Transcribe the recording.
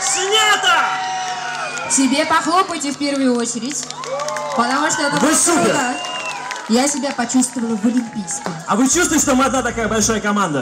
Снято! Себе похлопайте в первую очередь, потому что это Вы супер! круто. Я себя почувствовала в Олимпийском. А вы чувствуете, что мы одна такая большая команда?